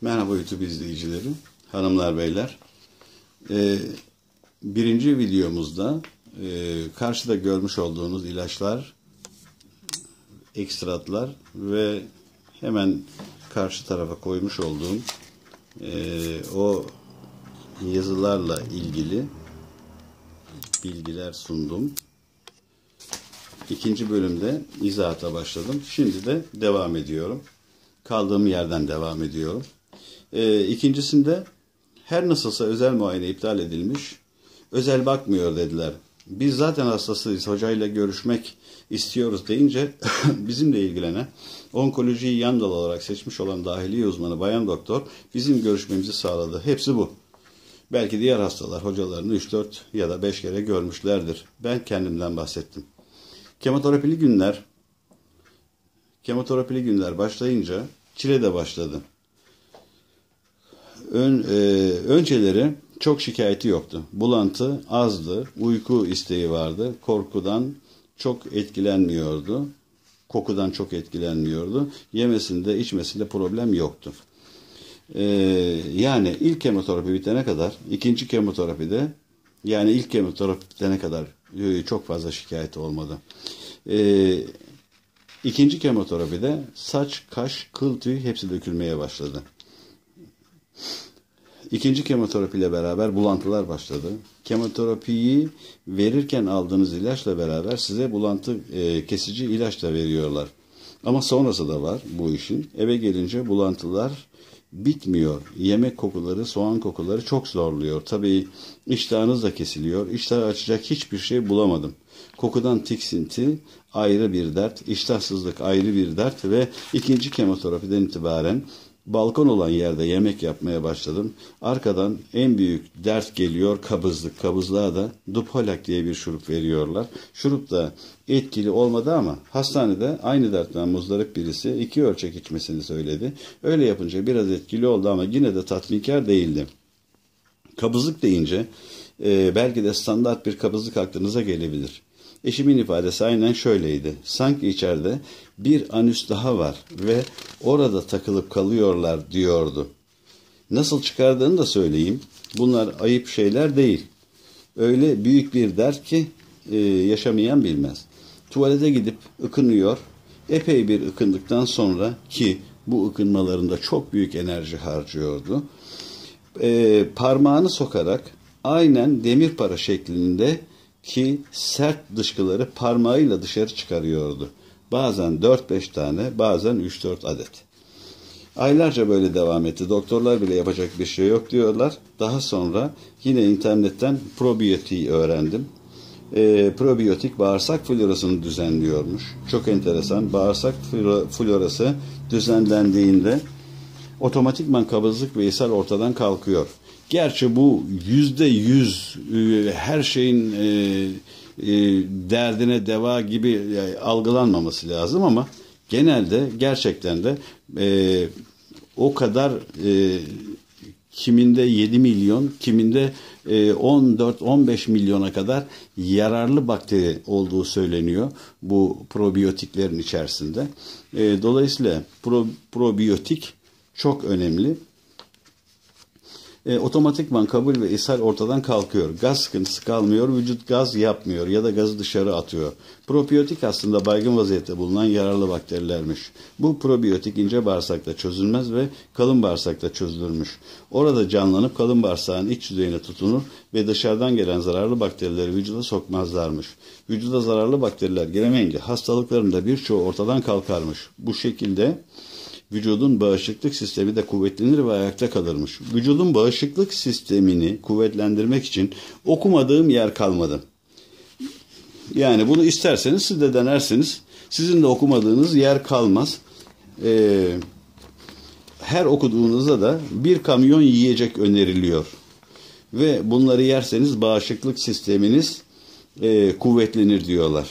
Merhaba YouTube izleyicileri, hanımlar beyler. Ee, birinci videomuzda e, karşıda görmüş olduğunuz ilaçlar, ekstratlar ve hemen karşı tarafa koymuş olduğum e, o yazılarla ilgili bilgiler sundum. İkinci bölümde izahata başladım. Şimdi de devam ediyorum. Kaldığım yerden devam ediyorum. E, ikincisinde her nasılsa özel muayene iptal edilmiş. Özel bakmıyor dediler. Biz zaten hastasıyız. Hocayla görüşmek istiyoruz deyince bizimle ilgilenen onkolojiyi yan dal olarak seçmiş olan dahiliye uzmanı bayan doktor bizim görüşmemizi sağladı. Hepsi bu. Belki diğer hastalar hocalarını 3-4 ya da 5 kere görmüşlerdir. Ben kendimden bahsettim. Kemoterapili günler kemoterapili günler başlayınca çile de başladı. Ön, e, önceleri çok şikayeti yoktu. Bulantı azdı, uyku isteği vardı, korkudan çok etkilenmiyordu, kokudan çok etkilenmiyordu. Yemesinde, içmesinde problem yoktu. E, yani ilk kemoterapi bitene kadar, ikinci kemoterapide yani ilk kemoterapi bitene kadar e, çok fazla şikayeti olmadı. E, ikinci kemoterapide saç, kaş, kıl tüy hepsi dökülmeye başladı. İkinci kemoterapiyle beraber bulantılar başladı. Kemoterapiyi verirken aldığınız ilaçla beraber size bulantı e, kesici ilaç da veriyorlar. Ama sonrası da var bu işin. Eve gelince bulantılar bitmiyor. Yemek kokuları, soğan kokuları çok zorluyor. Tabii iştahınız da kesiliyor. İştahı açacak hiçbir şey bulamadım. Kokudan tiksinti ayrı bir dert, iştahsızlık ayrı bir dert ve ikinci kemoterapiden itibaren balkon olan yerde yemek yapmaya başladım. Arkadan en büyük dert geliyor kabızlık. Kabızlığa da Dupolak diye bir şurup veriyorlar. Şurup da etkili olmadı ama hastanede aynı dertten muzdarip birisi iki ölçek içmesini söyledi. Öyle yapınca biraz etkili oldu ama yine de tatminkar değildi. Kabızlık deyince e, belki de standart bir kabızlık aklınıza gelebilir. Eşimin ifadesi aynen şöyleydi. Sanki içeride bir anüs daha var ve orada takılıp kalıyorlar diyordu. Nasıl çıkardığını da söyleyeyim. Bunlar ayıp şeyler değil. Öyle büyük bir dert ki e, yaşamayan bilmez. Tuvalete gidip ıkınıyor. Epey bir ıkındıktan sonra ki bu ıkınmalarında çok büyük enerji harcıyordu. E, parmağını sokarak aynen demir para şeklinde ki sert dışkıları parmağıyla dışarı çıkarıyordu. Bazen 4-5 tane, bazen 3-4 adet. Aylarca böyle devam etti. Doktorlar bile yapacak bir şey yok diyorlar. Daha sonra yine internetten probiyotiği öğrendim. E, probiyotik bağırsak florasını düzenliyormuş. Çok enteresan. Bağırsak florası düzenlendiğinde otomatikman kabızlık ve ishal ortadan kalkıyor. Gerçi bu yüzde yüz e, her şeyin e, e, derdine deva gibi e, algılanmaması lazım ama genelde gerçekten de e, o kadar e, kiminde 7 milyon, kiminde 14-15 milyona kadar yararlı bakteri olduğu söyleniyor bu probiyotiklerin içerisinde. Dolayısıyla pro, probiyotik çok önemli e, otomatikman kabul ve ishal ortadan kalkıyor. Gaz sıkıntısı kalmıyor, vücut gaz yapmıyor ya da gazı dışarı atıyor. Probiyotik aslında baygın vaziyette bulunan yararlı bakterilermiş. Bu probiyotik ince bağırsakta çözülmez ve kalın bağırsakta çözülürmüş. Orada canlanıp kalın bağırsağın iç yüzeyine tutunur ve dışarıdan gelen zararlı bakterileri vücuda sokmazlarmış. Vücuda zararlı bakteriler giremeyince hastalıkların da birçoğu ortadan kalkarmış. Bu şekilde vücudun bağışıklık sistemi de kuvvetlenir ve ayakta kalırmış. Vücudun bağışıklık sistemini kuvvetlendirmek için okumadığım yer kalmadı. Yani bunu isterseniz siz de denersiniz. Sizin de okumadığınız yer kalmaz. Ee, her okuduğunuzda da bir kamyon yiyecek öneriliyor. Ve bunları yerseniz bağışıklık sisteminiz e, kuvvetlenir diyorlar.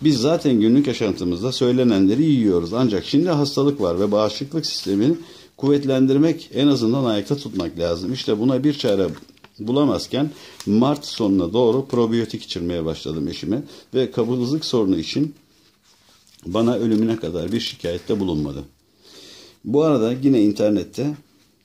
Biz zaten günlük yaşantımızda söylenenleri yiyoruz. Ancak şimdi hastalık var ve bağışıklık sistemini kuvvetlendirmek, en azından ayakta tutmak lazım. İşte buna bir çare bulamazken Mart sonuna doğru probiyotik içirmeye başladım eşime ve kabızlık sorunu için bana ölümüne kadar bir şikayette bulunmadı. Bu arada yine internette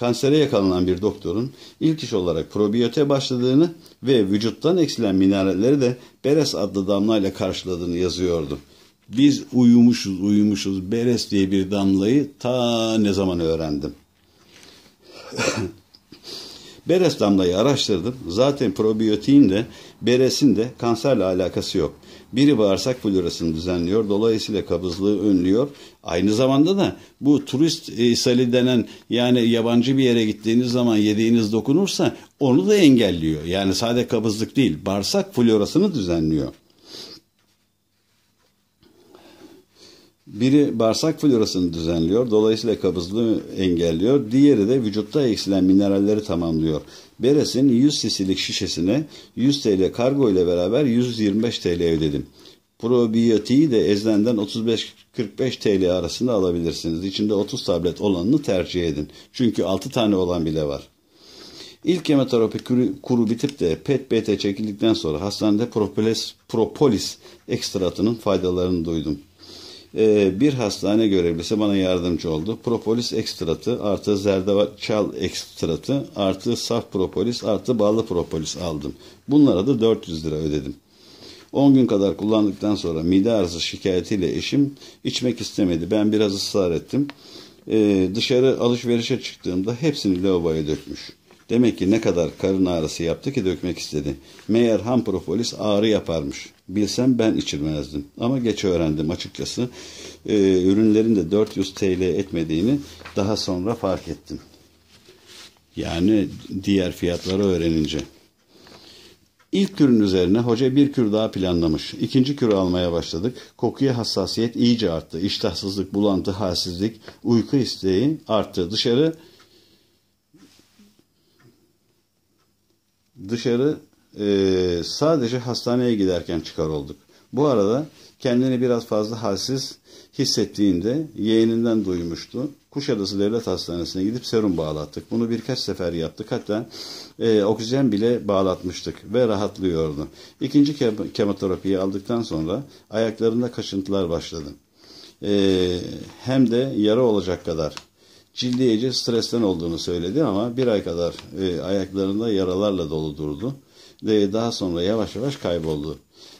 kansere yakalanan bir doktorun ilk iş olarak probiyote başladığını ve vücuttan eksilen mineralleri de Beres adlı damlayla karşıladığını yazıyordu. Biz uyumuşuz uyumuşuz Beres diye bir damlayı ta ne zaman öğrendim. Beres damlayı araştırdım. Zaten probiyotiğin de Beres'in de kanserle alakası yok. Biri bağırsak florasını düzenliyor. Dolayısıyla kabızlığı önlüyor. Aynı zamanda da bu turist ishali denen yani yabancı bir yere gittiğiniz zaman yediğiniz dokunursa onu da engelliyor. Yani sadece kabızlık değil bağırsak florasını düzenliyor. Biri bağırsak florasını düzenliyor, dolayısıyla kabızlığı engelliyor. Diğeri de vücutta eksilen mineralleri tamamlıyor. Beres'in 100 sisilik şişesine 100 TL kargo ile beraber 125 TL ödedim. Probiyotiği de eczenden 35-45 TL arasında alabilirsiniz. İçinde 30 tablet olanını tercih edin. Çünkü 6 tane olan bile var. İlk kemoterapi kuru, kuru bitip de PET-BT çekildikten sonra hastanede propolis, propolis ekstratının faydalarını duydum. Ee, bir hastane görevlisi bana yardımcı oldu. Propolis ekstratı artı zerdeçal ekstratı artı saf propolis artı bağlı propolis aldım. Bunlara da 400 lira ödedim. 10 gün kadar kullandıktan sonra mide ağrısı şikayetiyle eşim içmek istemedi. Ben biraz ısrar ettim. Ee, dışarı alışverişe çıktığımda hepsini lavaboya dökmüş. Demek ki ne kadar karın ağrısı yaptı ki dökmek istedi. Meğer ham propolis ağrı yaparmış. Bilsem ben içirmezdim. Ama geç öğrendim açıkçası. Ee, ürünlerin de 400 TL etmediğini daha sonra fark ettim. Yani diğer fiyatları öğrenince. İlk kürün üzerine hoca bir kür daha planlamış. İkinci kürü almaya başladık. Kokuya hassasiyet iyice arttı. İştahsızlık, bulantı, halsizlik, uyku isteği arttı. Dışarı dışarı e, sadece hastaneye giderken çıkar olduk. Bu arada kendini biraz fazla halsiz hissettiğinde yeğeninden duymuştu. Kuşadası Devlet Hastanesi'ne gidip serum bağlattık. Bunu birkaç sefer yaptık. Hatta e, oksijen bile bağlatmıştık ve rahatlıyordu. İkinci ke- kemoterapiyi aldıktan sonra ayaklarında kaşıntılar başladı. E, hem de yara olacak kadar cildiyeci stresten olduğunu söyledi ama bir ay kadar e, ayaklarında yaralarla dolu durdu ve daha sonra yavaş yavaş kayboldu.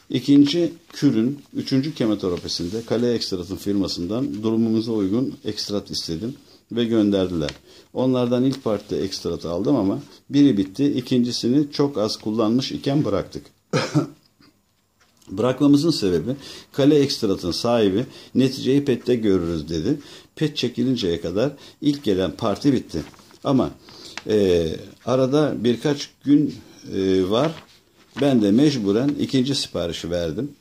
İkinci kürün, üçüncü kemoterapisinde Kale Ekstrat'ın firmasından durumumuza uygun ekstrat istedim ve gönderdiler. Onlardan ilk partide ekstratı aldım ama biri bitti, ikincisini çok az kullanmış iken bıraktık. Bırakmamızın sebebi kale ekstratın sahibi neticeyi PET'te görürüz dedi. PET çekilinceye kadar ilk gelen parti bitti. Ama e, arada birkaç gün e, var. Ben de mecburen ikinci siparişi verdim.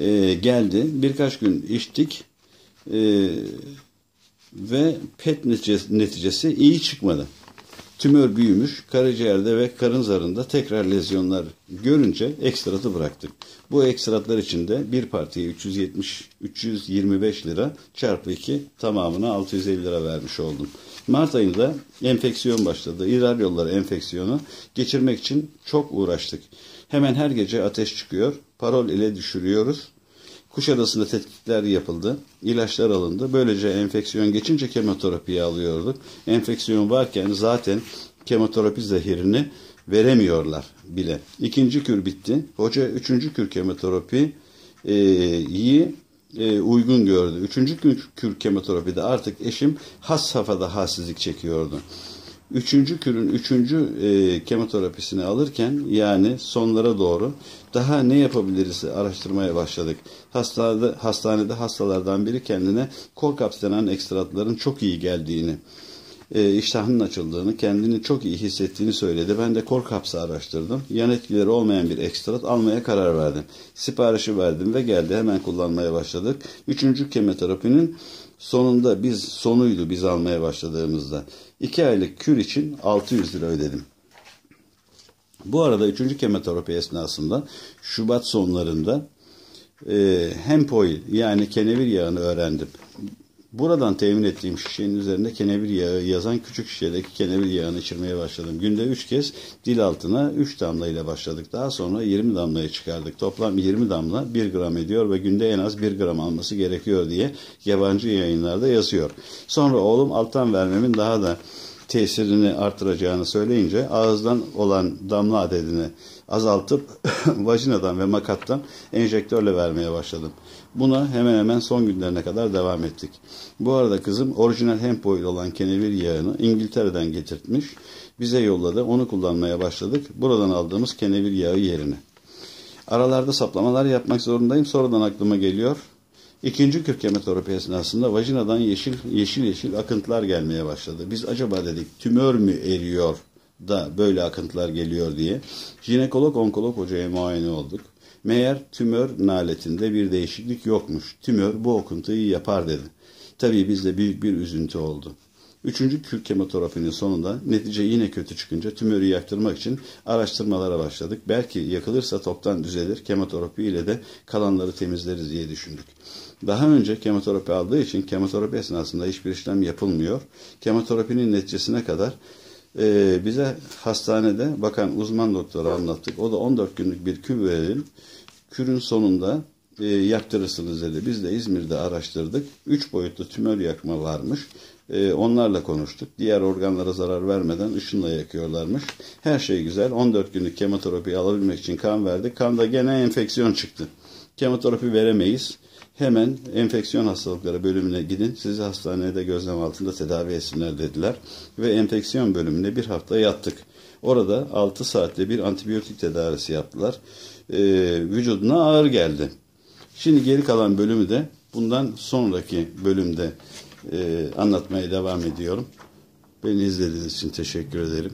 E, geldi. Birkaç gün içtik. E, ve PET neticesi, neticesi iyi çıkmadı. Tümör büyümüş, karaciğerde ve karın zarında tekrar lezyonlar görünce ekstratı bıraktık. Bu ekstratlar içinde bir partiye 370 325 lira çarpı 2 tamamına 650 lira vermiş oldum. Mart ayında enfeksiyon başladı. İdrar yolları enfeksiyonu geçirmek için çok uğraştık. Hemen her gece ateş çıkıyor. Parol ile düşürüyoruz. Kuşadası'nda tetkikler yapıldı. ilaçlar alındı. Böylece enfeksiyon geçince kemoterapiyi alıyorduk. Enfeksiyon varken zaten kemoterapi zehirini veremiyorlar bile. İkinci kür bitti. Hoca üçüncü kür kemoterapi iyi e, uygun gördü. Üçüncü kür kemoterapide artık eşim has safhada halsizlik çekiyordu. Üçüncü kürün üçüncü e, kemoterapisini alırken yani sonlara doğru daha ne yapabiliriz araştırmaya başladık. Hastanede, hastanede hastalardan biri kendine kol kapsayan ekstratların çok iyi geldiğini, e, iştahının açıldığını, kendini çok iyi hissettiğini söyledi. Ben de kor kapsı araştırdım. Yan etkileri olmayan bir ekstrat almaya karar verdim. Siparişi verdim ve geldi. Hemen kullanmaya başladık. Üçüncü kemoterapinin sonunda biz sonuydu biz almaya başladığımızda. İki aylık kür için 600 lira ödedim. Bu arada üçüncü kemoterapi esnasında Şubat sonlarında e, hempoil yani kenevir yağını öğrendim. Buradan temin ettiğim şişenin üzerinde kenevir yağı yazan küçük şişedeki kenevir yağını içirmeye başladım. Günde 3 kez dil altına 3 damla ile başladık. Daha sonra 20 damlaya çıkardık. Toplam 20 damla 1 gram ediyor ve günde en az 1 gram alması gerekiyor diye yabancı yayınlarda yazıyor. Sonra oğlum alttan vermemin daha da tesirini artıracağını söyleyince ağızdan olan damla adedini azaltıp vajinadan ve makattan enjektörle vermeye başladım. Buna hemen hemen son günlerine kadar devam ettik. Bu arada kızım orijinal hemp oil olan kenevir yağını İngiltere'den getirtmiş. Bize yolladı. Onu kullanmaya başladık. Buradan aldığımız kenevir yağı yerine. Aralarda saplamalar yapmak zorundayım. Sonradan aklıma geliyor. İkinci kürk kemoterapi esnasında vajinadan yeşil yeşil yeşil akıntılar gelmeye başladı. Biz acaba dedik tümör mü eriyor da böyle akıntılar geliyor diye. Jinekolog onkolog hocaya muayene olduk. Meğer tümör naletinde bir değişiklik yokmuş. Tümör bu akıntıyı yapar dedi. Tabii bizde büyük bir üzüntü oldu. Üçüncü kürk kemoterapinin sonunda netice yine kötü çıkınca tümörü yaktırmak için araştırmalara başladık. Belki yakılırsa toptan düzelir, kemoterapi ile de kalanları temizleriz diye düşündük. Daha önce kemoterapi aldığı için kemoterapi esnasında hiçbir işlem yapılmıyor. Kemoterapinin neticesine kadar e, bize hastanede bakan uzman doktora anlattık. O da 14 günlük bir kür verelim. Kürün sonunda e, yaktırırsınız dedi. Biz de İzmir'de araştırdık. 3 boyutlu tümör yakma varmış. E, onlarla konuştuk. Diğer organlara zarar vermeden ışınla yakıyorlarmış. Her şey güzel. 14 günlük kemoterapi alabilmek için kan verdik. Kanda gene enfeksiyon çıktı. Kemoterapi veremeyiz. Hemen enfeksiyon hastalıkları bölümüne gidin. Sizi hastanede gözlem altında tedavi etsinler dediler. Ve enfeksiyon bölümüne bir hafta yattık. Orada 6 saatte bir antibiyotik tedavisi yaptılar. Ee, vücuduna ağır geldi. Şimdi geri kalan bölümü de bundan sonraki bölümde e, anlatmaya devam ediyorum. Beni izlediğiniz için teşekkür ederim.